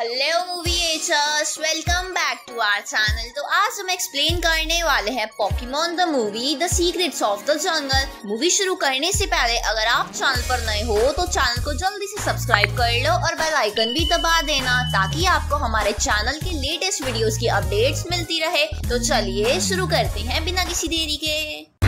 Hello movie एचर्स welcome back to our channel तो आज हम एक्सप्लेन करने वाले हैं Pokemon the movie the secrets of the jungle movie शुरू करने से पहले अगर आप चैनल पर नए हो तो चैनल को जल्दी से सब्सक्राइब कर लो और बेल आइकन भी दबा देना, ताकि आपको हमारे चैनल के लेटेस्ट वीडियोस की अपडेट्स मिलती रहे। तो चलिए शुरू करते हैं बिना किसी देरी के।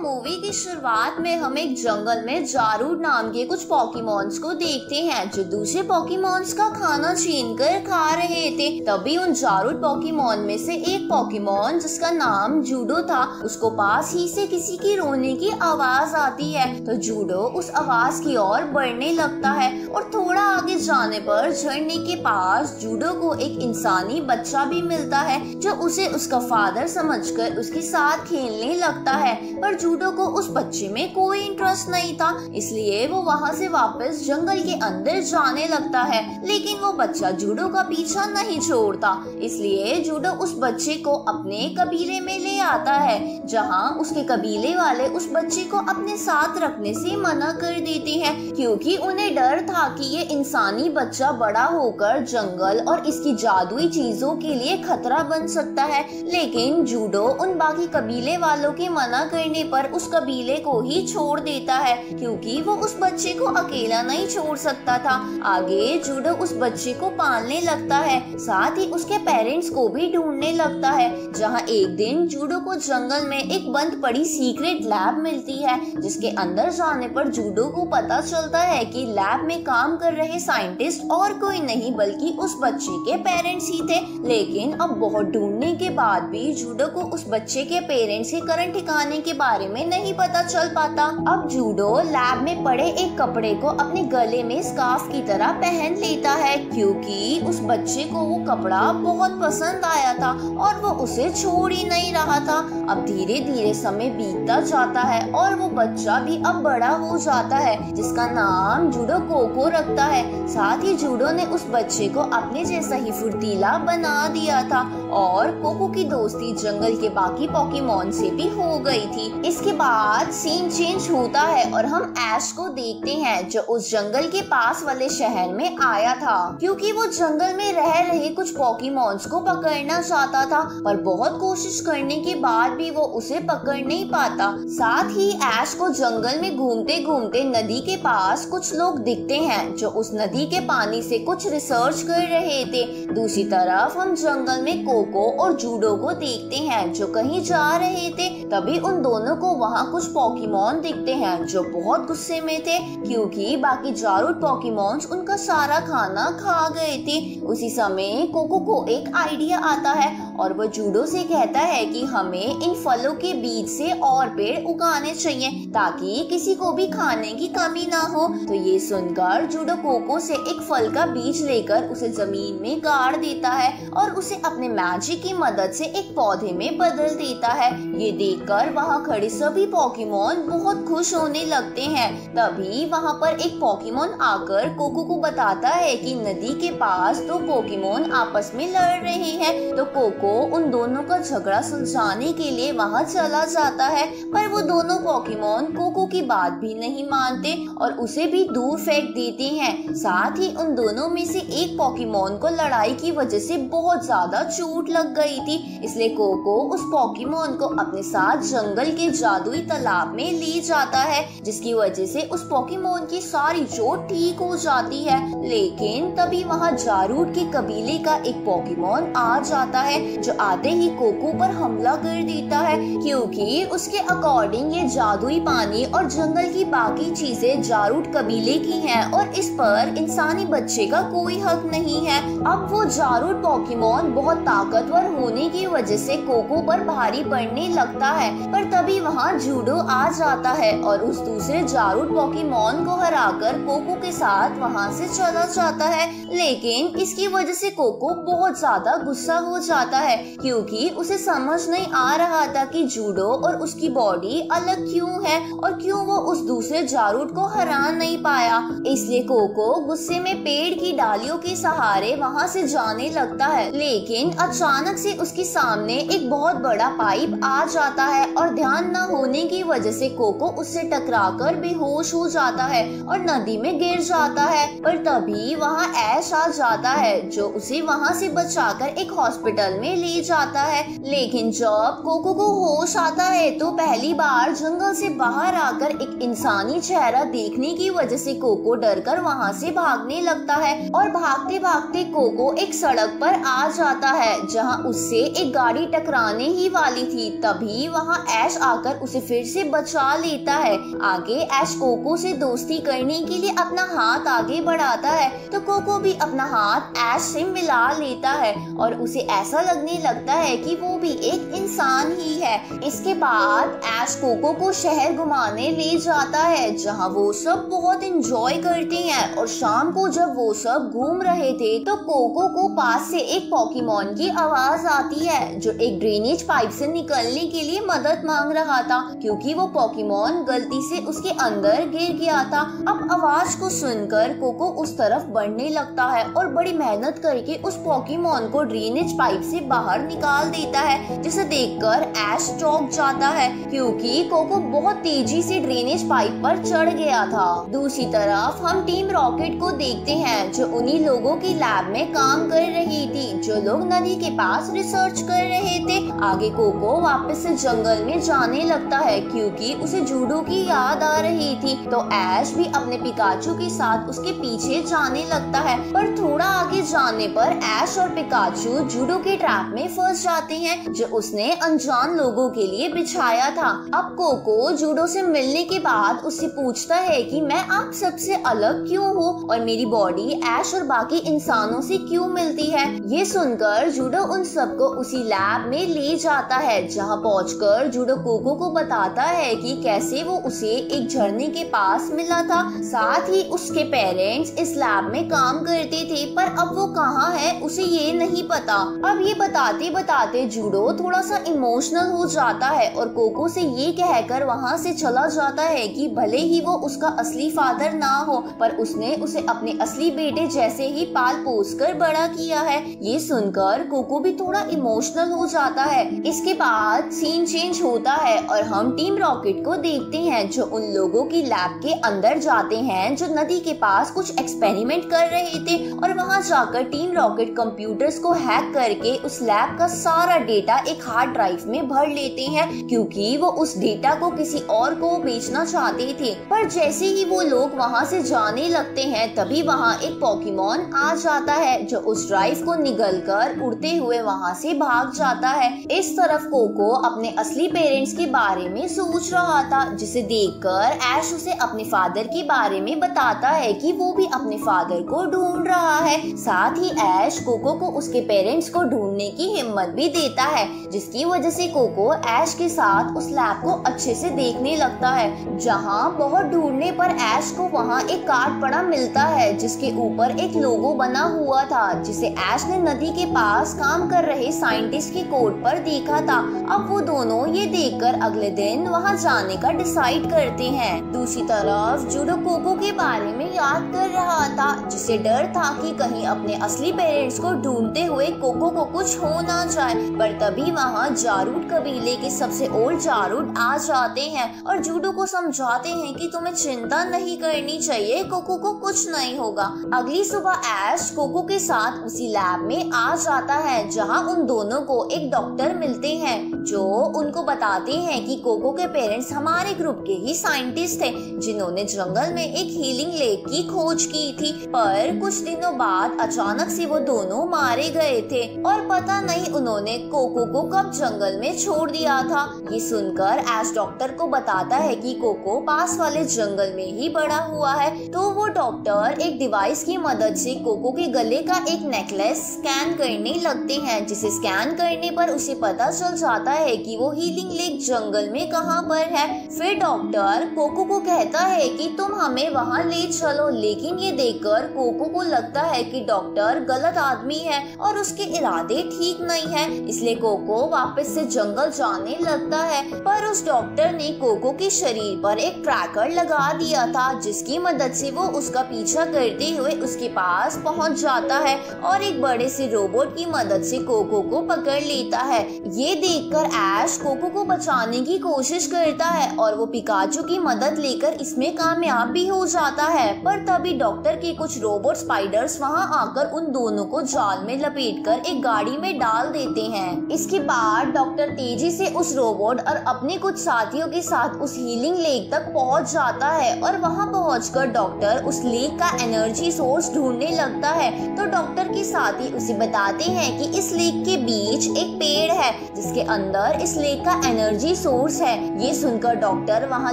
मूवी की शुरुआत में हम एक जंगल में जारूड नाम के कुछ पॉकीमोन्स को देखते हैं। जो दूसरे पॉकीमोन्स का खाना छीन कर खा रहे थे, तभी उन जारूड पॉकीमोन में से एक पॉकीमोन जिसका नाम जूडो था, उसको पास ही से किसी की रोने की आवाज़ आती है। तो जूडो उस आवाज़ की ओर बढ़ने लगता है और थोड़ा आगे जाने पर झरने के पास जूडो को एक इंसानी बच्चा भी मिलता है, जो उसे उसका फादर समझकर उसके साथ खेलने लगता है। पर जूडो को उस बच्चे में कोई इंटरेस्ट नहीं था, इसलिए वो वहाँ से वापस जंगल के अंदर जाने लगता है। लेकिन वो बच्चा जूडो का पीछा नहीं छोड़ता, इसलिए जूडो उस बच्चे को अपने कबीले में ले आता है, जहाँ उसके कबीले वाले उस बच्चे को अपने साथ रखने से मना कर देते हैं, क्योंकि उन्हें डर था कि ये इंसानी बच्चा बड़ा होकर जंगल और इसकी जादुई चीज़ों के लिए खतरा बन सकता है। लेकिन जूडो उन बाकी कबीले वालों के मना करने पर उस कबीले को ही छोड़ देता है, क्योंकि वो उस बच्चे को अकेला नहीं छोड़ सकता था। आगे जूडो उस बच्चे को पालने लगता है, साथ ही उसके पेरेंट्स को भी ढूँढने लगता है, जहाँ एक दिन जूडो को जंगल में एक बंद पड़ी सीक्रेट लैब मिलती है, जिसके अंदर जाने पर जूडो को पता चलता है कि लैब में काम कर रहे साइंटिस्ट और कोई नहीं, बल्कि उस बच्चे के पेरेंट्स ही थे। लेकिन अब बहुत ढूँढने के बाद भी जूडो को उस बच्चे के पेरेंट्स के करंट ठिकाने के बारे में नहीं पता चल पाता। अब जूडो लैब में पड़े एक कपड़े को अपने गले में स्कार्फ की तरह पहन लेता है, क्योंकि उस बच्चे को वो कपड़ा बहुत पसंद आया था और वो उसे छोड़ ही नहीं रहा था। अब धीरे धीरे समय बीतता जाता है और वो बच्चा भी अब बड़ा हो जाता है, जिसका नाम जूडो कोको रखता है। साथ ही जूडो ने उस बच्चे को अपने जैसा ही फुर्तीला बना दिया था। और कोको की दोस्ती जंगल के बाकी पॉकीमोन से भी हो गई थी। इसके बाद सीन चेंज होता है और हम ऐश को देखते हैं, जो उस जंगल के पास वाले शहर में आया था। क्योंकि वो जंगल में रह रहे कुछ पॉकीमोन्स को पकड़ना चाहता था, पर बहुत कोशिश करने के बाद भी वो उसे पकड़ नहीं पाता। साथ ही ऐश को जंगल में घूमते घूमते नदी के पास कुछ लोग दिखते हैं, जो उस नदी के पानी से कुछ रिसर्च कर रहे थे। दूसरी तरफ़ हम जंगल में कोको और जूडो को देखते हैं। जो कहीं जा रहे थे, तभी उन दोनों को वहाँ कुछ पॉकीमोन दिखते हैं, जो बहुत गुस्से में थे, क्योंकि बाकी जारूट पॉकीमोन्स उनका सारा खाना खा गए थे। उसी समय कोको को एक आइडिया आता है और वो जूडो से कहता है कि हमें इन फलों के बीज से और पेड़ उगाने चाहिए, ताकि किसी को भी खाने की कमी ना हो। तो ये सुनकर जूडो कोको से एक फल का बीज लेकर उसे ज़मीन में गाड़ देता है और उसे अपने मैजिक की मदद से एक पौधे में बदल देता है। ये देखकर वहाँ खड़े सभी पॉकीमोन बहुत खुश होने लगते हैं। तभी वहाँ पर एक पॉकीमोन आकर कोको को बताता है कि नदी के पास दो तो पॉकीमोन आपस में लड़ रहे हैं। तो कोको उन दोनों का झगड़ा सुलझाने के लिए वहाँ चला जाता है, पर वो दोनों पॉकीमोन कोको की बात भी नहीं मानते और उसे भी दूर फेंक देते हैं। साथ ही उन दोनों में से एक पॉकीमोन को लड़ाई की वजह से बहुत ज़्यादा चोट लग गई थी, इसलिए कोको उस पॉकीमोन को अपने साथ जंगल के जादुई तालाब में ले जाता है, जिसकी वजह से उस पॉकीमोन की सारी चोट ठीक हो जाती है। लेकिन तभी वहाँ जारूट के कबीले का एक पॉकीमोन आ जाता है जो आते ही कोको पर हमला कर देता है, क्योंकि उसके अकॉर्डिंग ये जादुई पानी और जंगल की बाकी चीज़ें जारूड कबीले की हैं और इस पर इंसानी बच्चे का कोई हक नहीं है। अब वो जारूड पोकेमोन बहुत ताकतवर होने की वजह से कोको पर भारी पड़ने लगता है, पर तभी वहाँ जूडो आ जाता है और उस दूसरे जारूड पॉकीमोन को हराकर कोको के साथ वहाँ से चला जाता है। लेकिन इसकी वजह से कोको बहुत ज़्यादा गुस्सा हो जाता है, क्योंकि उसे समझ नहीं आ रहा था कि जूडो और उसकी बॉडी अलग क्यों है और क्यों वो उस दूसरे जारूट को हरा नहीं पाया। इसलिए कोको गुस्से में पेड़ की डालियों के सहारे वहाँ से जाने लगता है, लेकिन अचानक से उसके सामने एक बहुत बड़ा पाइप आ जाता है और ध्यान न होने की वजह से कोको उससे टकराकर बेहोश हो जाता है और नदी में गिर जाता है, पर तभी वहाँ ऐश आ जाता है, जो उसे वहाँ से बचाकर एक हॉस्पिटल में ले जाता है। लेकिन जब कोको को होश आता है तो पहली बार जंगल से बाहर आकर एक इंसानी चेहरा देखने की वजह से कोको डरकर वहाँ से भागने लगता है और भागते भागते कोको एक सड़क पर आ जाता है, जहाँ उससे एक गाड़ी टकराने ही वाली थी। तभी वहाँ ऐश आकर उसे फिर से बचा लेता है। आगे ऐश कोको से दोस्ती करने के लिए अपना हाथ आगे बढ़ाता है तो कोको भी अपना हाथ ऐश से मिला लेता है और उसे ऐसा लगने लगता है कि वो भी एक इंसान ही है। इसके बाद ऐश कोको को शहर घुमाने ले जाता है, जहाँ वो सब बहुत इंजॉय करते हैं। और शाम को जब वो सब घूम रहे थे तो कोको को पास से एक पॉकीमोन की आवाज़ आती है, जो एक ड्रेनेज पाइप से निकलने के लिए मदद मांग रहा था, क्योंकि वो पॉकीमोन गलती से उसके अंदर गिर गया था। अब आवाज़ को सुनकर कोको उस तरफ़ बढ़ने लगता है और बड़ी मेहनत करके उस पॉकीमोन को ड्रेनेज पाइप से बाहर निकाल देता है, जिसे देखकर ऐश चौक जाता है, क्योंकि कोको बहुत तेज़ी से ड्रेनेज पाइप पर चढ़ गया था। दूसरी तरफ़, हम टीम रॉकेट को देखते हैं, जो उन्हीं लोगों की लैब में काम कर रही थी, जो लोग नदी के पास रिसर्च कर रहे थे। आगे कोको वापस से जंगल में जाने लगता है, क्योंकि उसे जूडो की याद आ रही थी। तो ऐश भी अपने पिकाचू के साथ उसके पीछे जाने लगता है, पर थोड़ा आगे जाने पर ऐश और पिकाचू जूडो के ट्रैप में फंस जाते हैं, जो उसने अनजान लोगों के लिए बिछाया था। अब कोको जूडो से मिलने के बाद उससे पूछता है कि मैं आप सबसे अलग क्यों हूँ और मेरी बॉडी ऐश और बाकी इंसानों से क्यों मिलती है? ये सुनकर जूडो उन सबको उसी लैब में ले जाता है, जहाँ पहुंचकर जूडो कोको को बताता है कि कैसे वो उसे एक झरने के पास मिला था। साथ ही उसके पेरेंट्स इस लैब में काम करते थे, पर अब वो कहाँ है, उसे ये नहीं पता। अब ये बताते बताते जूडो थोड़ा सा इमोशनल हो जाता है और कोको से ये कहकर वहाँ से चला जाता है कि भले ही वो उसका असली फादर ना हो, पर उसने उसे अपने असली बेटे जैसे ही पाल पोस कर बड़ा किया है। ये सुनकर कोको भी थोड़ा इमोशनल हो जाता है। इसके बाद सीन चेंज होता है और हम टीम रॉकेट को देखते हैं जो उन लोगों की लैब के अंदर जाते हैं जो नदी के पास कुछ एक्सपेरिमेंट कर रहे थे और वहाँ जाकर टीम रॉकेट कंप्यूटर्स को हैक करके उस लैब का सारा डेटा एक हार्ड ड्राइव में भर लेते हैं, क्योंकि वो उस डेटा को किसी और को बेचना चाहते थे। पर जैसे ही वो लोग वहाँ से जाने लगते हैं, तभी वहाँ एक पॉकीमोन आ जाता है, जो उस ड्राइव को निगल कर उड़ते हुए वहाँ से भाग जाता है। इस तरफ़ कोको अपने असली पेरेंट्स के बारे में सोच रहा था, जिसे देखकर ऐश उसे अपने फादर के बारे में बताता है कि वो भी अपने फादर को ढूंढ रहा है। साथ ही ऐश कोको को उसके पेरेंट्स को ढूँढने की हिम्मत भी देता है, जिसकी वजह से कोको ऐश के साथ उस लैब को अच्छे से देखने लगता है। जहाँ बहुत ढूँढने पर ऐश को वहाँ एक कार्ड पड़ा मिलता है, जिसके ऊपर एक लोगो बना हुआ था, जिसे ऐश ने नदी के पास काम कर रहे साइंटिस्ट के कोड पर देखा था। अब वो दोनों ये देखकर अगले दिन वहाँ जाने का डिसाइड करते हैं। दूसरी तरफ़ जूडो कोको के बारे में याद कर रहा था, जिसे डर था कि कहीं अपने असली पेरेंट्स को ढूंढते हुए कोको को कुछ हो ना जाए। पर तभी वहाँ जारूट कबीले के सबसे ओल्ड जारूट आ जाते हैं और जूडो को समझाते हैं कि तुम्हें चिंता नहीं करनी चाहिए, कोको को कुछ नहीं होगा। अगली सुबह ऐश कोको के साथ उसी लैब में आ जाता है, जहाँ उन दोनों को एक डॉक्टर मिलते हैं, जो उनको बताते हैं कि कोको के पेरेंट्स हमारे ग्रुप के ही साइंटिस्ट थे जिन्होंने जंगल में एक हीलिंग लेक की खोज की थी। पर कुछ दिनों बाद अचानक से वो दोनों मारे गए थे और पता नहीं उन्होंने कोको को कब जंगल में छोड़ दिया था। ये सुनकर एस डॉक्टर को बताता है कि कोको पास वाले जंगल में ही बड़ा हुआ है। तो वो डॉक्टर एक डिवाइस की मदद से कोको के गले का एक नेकलेस स्कैन करने लगते हैं, जिसे स्कैन करने पर उसे पता चल जाता है कि वो हीलिंग लेक जंगल में कहाँ पर है। फिर डॉक्टर कोको को कहता है कि तुम हमें वहाँ ले चलो, लेकिन ये देखकर कोको को लगता है कि डॉक्टर गलत आदमी है और उसके इरादे ठीक नहीं है, इसलिए कोको वापस से जंगल जाने लगता है। पर उस डॉक्टर ने कोको के शरीर पर एक ट्रैकर लगा दिया था, जिसकी मदद से वो उसका पीछा करते हुए उसके पास पहुँच जाता है और एक बड़े से रोबोट की मदद से कोको को पकड़ लेता है। ये देखकर ऐश कोको को बचाने की कोशिश करता है और वो पिकाचू की मदद लेकर इसमें कामयाब भी हो जाता है। पर तभी डॉक्टर के कुछ रोबोट स्पाइडर्स वहाँ आकर उन दोनों को जाल में लपेटकर एक गाड़ी में डाल देते हैं। इसके बाद डॉक्टर तेज़ी से उस रोबोट और अपने कुछ साथियों के साथ उस हीलिंग लेक तक पहुँच जाता है और वहाँ पहुँच डॉक्टर उस लेक का एनर्जी सोर्स ढूँढने लगता है। तो डॉक्टर के साथी उसे बताते हैं कि इस लेक के बीच एक पेड़ है, जिसके अंदर इस लेक का एनर्जी सोर्स है। ये सुनकर डॉक्टर वहाँ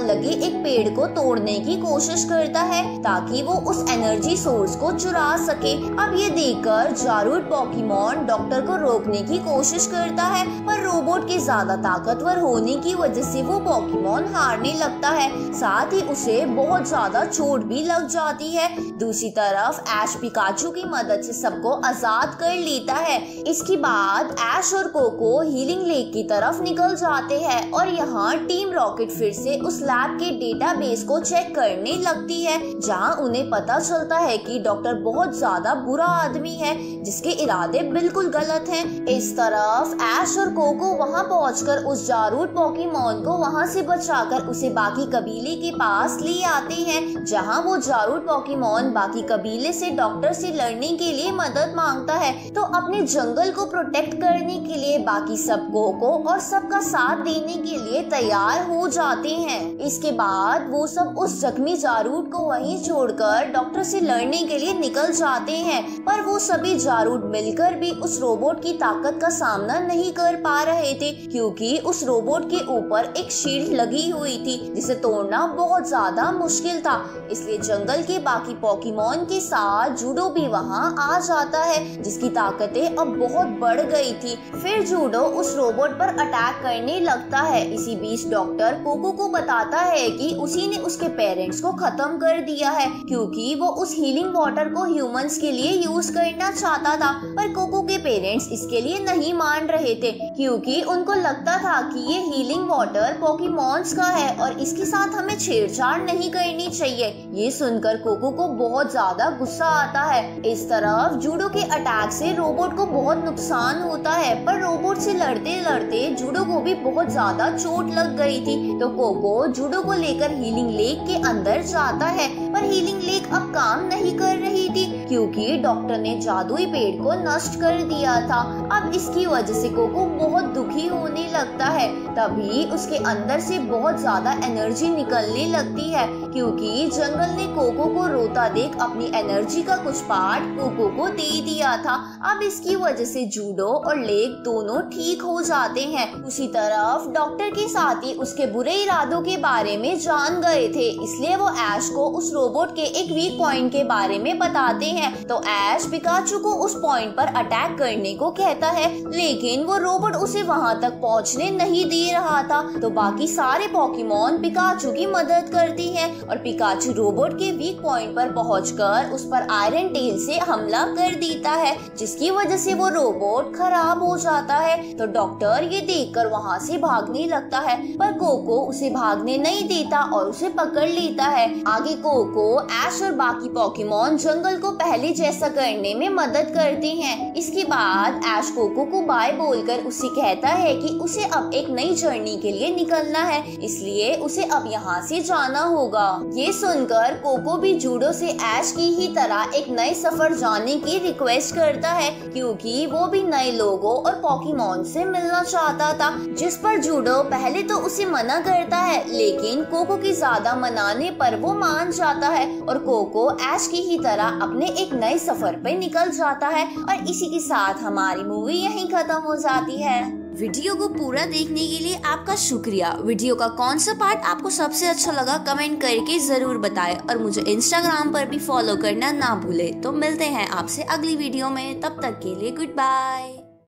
लगे एक पेड़ को तोड़ने की कोशिश करता है, ताकि वो उस एनर्जी सोर्स को चुरा सके। अब ये देखकर जारूड पॉकीमोन डॉक्टर को रोकने की कोशिश करता है, पर रोबोट के ज़्यादा ताकतवर होने की वजह से वो पॉकीमोन हारने लगता है। साथ ही उसे बहुत ज़्यादा चोट भी लग जाती है। दूसरी तरफ़ एश पिकाचू की मदद से सबको आज़ाद कर लेता है। इसके बाद एश और कोको हीलिंग लेक की तरफ़ निकल जाते हैं और यहाँ टीम रॉकेट फिर से उस लैब के डेटाबेस को चेक करने लगती है, जहाँ उन्हें पता चलता है कि डॉक्टर बहुत ज़्यादा बुरा आदमी है, जिसके इरादे बिल्कुल गलत हैं। इस तरफ़ ऐश और कोको वहाँ पहुँच उस जारूद पॉकीमोन को वहाँ से बचाकर उसे बाकी कबीले के पास ले आते हैं, जहाँ वो जारूद पॉकीमोन बाकी कबीले से डॉक्टर से लड़ने के लिए मदद माँगता है तो अपने जंगल को प्रोटेक्ट करने के लिए बाकी सबको को और सबका साथ देने के लिए तैयार हो जाते हैं इसके बाद वो सब उस जख्मी जारूद को वहीं छोड़कर डॉक्टर से लड़ने के लिए निकल जाते हैं, पर वो सभी जारूद मिलकर भी उस रोबोट की ताकत का सामना नहीं कर पा रहे थे, क्योंकि उस रोबोट के ऊपर एक शील्ड लगी हुई थी, जिसे तोड़ना बहुत ज़्यादा मुश्किल था। इसलिए जंगल के बाकी पॉकीमोन के साथ जूडो भी वहाँ आ जाता है, जिसकी ताकतें अब बहुत बढ़ गई थी। फिर जूडो उस रोबोट पर अटैक करने लगता है। इसी बीच डॉक्टर कोको को बताता है कि उसी ने उसके पेरेंट्स को खत्म कर दिया है, क्योंकि वो उस हीलिंग वाटर को ह्यूमंस के लिए यूज़ करना चाहता था। पर कोको के पेरेंट्स इसके लिए नहीं मान रहे थे, क्योंकि उनको लगता था कि ये हीलिंग वाटर पोकीमोन्स का है और इसके साथ हमें छेड़छाड़ नहीं करनी चाहिए। ये सुनकर कोको को बहुत ज़्यादा गुस्सा आता है। इस तरफ़ जूडो के अटैक से रोबोट को बहुत नुकसान होता है, पर रोबोट से लड़ते लड़ते जूडो को भी बहुत ज़्यादा चोट लग गई थी। तो कोको जूडो को लेकर हीलिंग लेक के अंदर जाता है, पर हीलिंग लेक अब काम नहीं कर रही थी, क्योंकि डॉक्टर ने जादुई पेड़ को नष्ट कर दिया था। अब इसकी वजह से कोको बहुत दुखी होने लगता है। तभी उसके अंदर से बहुत ज़्यादा एनर्जी निकलने लगती है। क्योंकि जंगल ने कोको को रोता देख अपनी एनर्जी का कुछ पार्ट कोको को दे दिया था। अब इसकी वजह से जूडो और लेक दोनों ठीक हो जाते हैं। उसी तरफ़ डॉक्टर के साथ ही उसके बुरे इरादों के बारे में जान गए थे। इसलिए वो ऐश को उस रोबोट के एक वीक पॉइंट के बारे में बताते हैं। तो ऐश पिकाचू को उस पॉइंट पर अटैक करने को कहता है, लेकिन वो रोबोट उसे वहाँ तक पहुँचने नहीं दे रहा था। तो बाकी सारे पॉकीमोन पिकाचू की मदद करती हैं। और पिकाचू रोबोट के वीक पॉइंट पर पहुंचकर उस पर आयरन टेल से हमला कर देता है, जिसकी वजह से वो रोबोट खराब हो जाता है। तो डॉक्टर ये देखकर वहाँ से भागने लगता है, पर कोको उसे भागने नहीं देता और उसे पकड़ लेता है। आगे कोको ऐश और बाकी पॉकीमोन जंगल को पहले जैसा करने में मदद करते हैं। इसके बाद ऐश कोको को बाय बोलकर उसे कहता है कि उसे अब एक नई जर्नी के लिए निकलना है, इसलिए उसे अब यहाँ से जाना होगा। ये सुनकर कोको भी जूडो से ऐश की ही तरह एक नए सफ़र जाने की रिक्वेस्ट करता है, क्योंकि वो भी नए लोगों और पॉकीमोन से मिलना चाहता था, जिस पर जूडो पहले तो उसे मना करता है, लेकिन कोको की ज़्यादा मनाने पर वो मान जाता है और कोको ऐश की ही तरह अपने एक नए सफ़र पे निकल जाता है और इसी के साथ हमारी मूवी यहीं खत्म हो जाती है। वीडियो को पूरा देखने के लिए आपका शुक्रिया। वीडियो का कौन सा पार्ट आपको सबसे अच्छा लगा, कमेंट करके ज़रूर बताएँ और मुझे इंस्टाग्राम पर भी फॉलो करना ना भूले। तो मिलते हैं आपसे अगली वीडियो में। तब तक के लिए गुड बाय